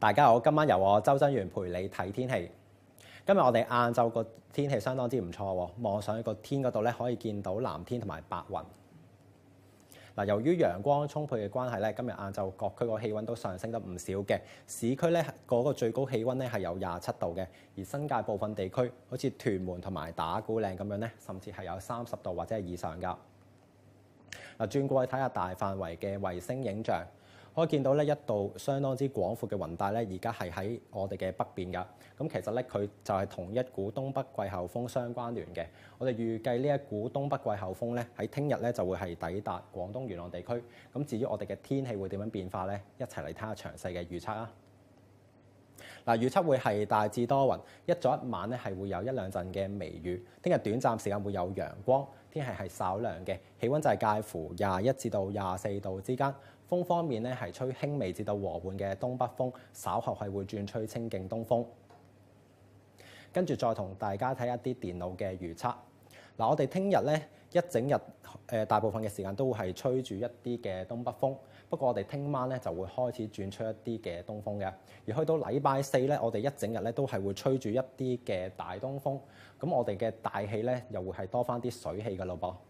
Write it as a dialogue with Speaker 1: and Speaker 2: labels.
Speaker 1: 大家好，今晚由我周真源陪你睇天氣。今日我哋晏晝個天氣相當之唔錯，望上去個天嗰度咧，可以見到藍天同埋白雲。嗱，由於陽光充沛嘅關係咧，今日晏晝各區個氣温都上升得唔少嘅。市區咧嗰個最高氣温咧係有廿七度嘅，而新界部分地區好似屯門同埋打鼓嶺咁樣咧，甚至係有三十度或者係以上㗎。嗱，轉過去睇下大範圍嘅衛星影像。可以見到咧一道相當之廣闊嘅雲帶咧，而家係喺我哋嘅北邊㗎。咁其實咧佢就係同一股東北季候風相關聯嘅。我哋預計呢一股東北季候風咧喺聽日咧就會係抵達廣東沿岸地區。咁至於我哋嘅天氣會點樣變化咧，一齊嚟睇下詳細嘅預測啊！嗱，預測會係大致多雲，一早一晚咧係會有一兩陣嘅微雨。聽日短暫時間會有陽光，天氣係稍涼嘅，氣温就係介乎廿一至到廿四度之間。風方面咧係吹輕微至到和緩嘅東北風，稍後係會轉吹清勁東風。跟住再同大家睇一啲電腦嘅預測。嗱，我哋聽日咧一整日誒大部分嘅時間都會係吹住一啲嘅東北風，不過我哋聽晚咧就會開始轉吹一啲嘅東風嘅。而去到禮拜四咧，我哋一整日咧都係會吹住一啲嘅大東風，咁我哋嘅大氣咧又會係多返啲水氣㗎咯噃。